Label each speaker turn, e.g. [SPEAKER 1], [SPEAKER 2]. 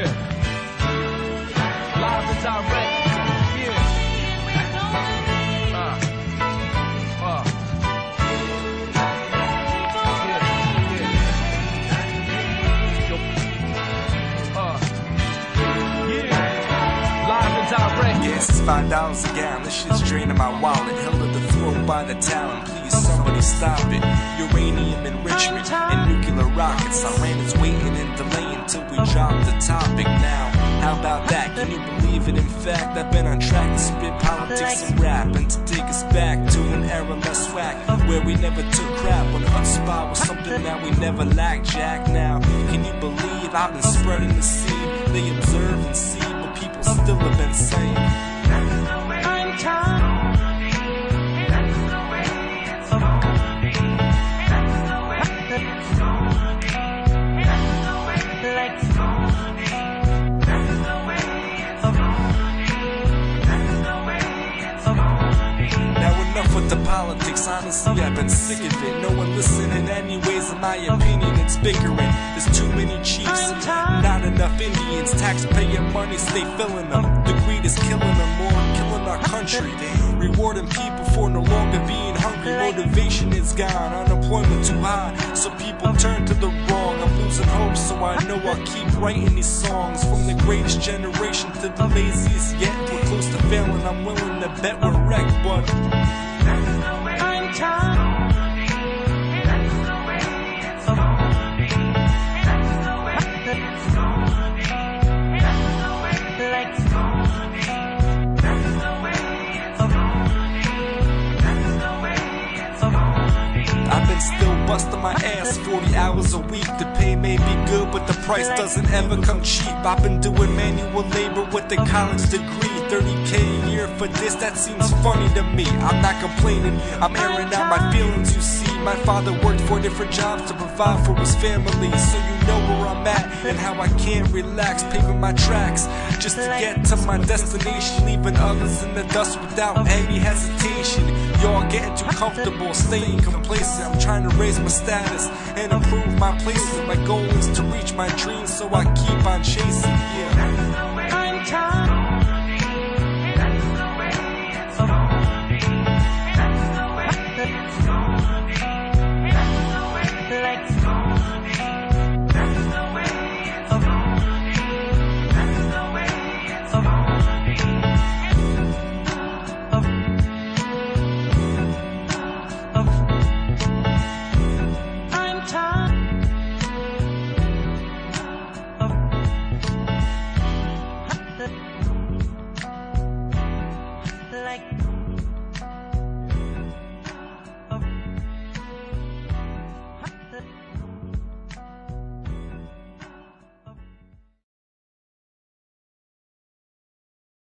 [SPEAKER 1] Yeah. Live and direct. Yeah. Uh. Uh. Yeah. Yeah. Yo. Yeah. Live and direct.
[SPEAKER 2] Yes, it's five dollars a gallon. This shit's draining my wallet. Held to the throat by the talon. Stop it. Uranium enrichment and nuclear rockets. Iran is waiting and delaying till we drop the topic now. How about that? Can you believe it? In fact, I've been on track to spit politics and rap and to take us back to an era less swag where we never took crap. On hot spot was something that we never lacked. Jack now, can you believe I've been spreading the seed? They observe and see, but people still have been saying. The politics, honestly I've been sick of it. No one listening anyways, in my opinion it's bickering. There's too many chiefs, not enough Indians. Taxpayer money stay filling them. The greed is killing them more, killing our country. Rewarding people for no longer being hungry. Motivation is gone, unemployment too high. So people turn to the wrong. I'm losing hope, so I know I'll keep writing these songs. From the greatest generation to the laziest yet. We're close to failing, I'm willing to bet we're wrecked, but busting my ass 40 hours a week. The pay may be good, but the price doesn't ever come cheap. I've been doing manual labor with a college degree. 30k a year for this, that seems funny to me. I'm not complaining, I'm airing out my feelings, you see. My father worked four different jobs to provide for his family. So you know where I'm at and how I can't relax. Paving my tracks just to get to my destination. Leaving others in the dust without any hesitation. Y'all getting too comfortable, staying complacent. I'm trying to raise my status and improve my placement. My goal is to reach my dreams, so I keep on chasing. Yeah.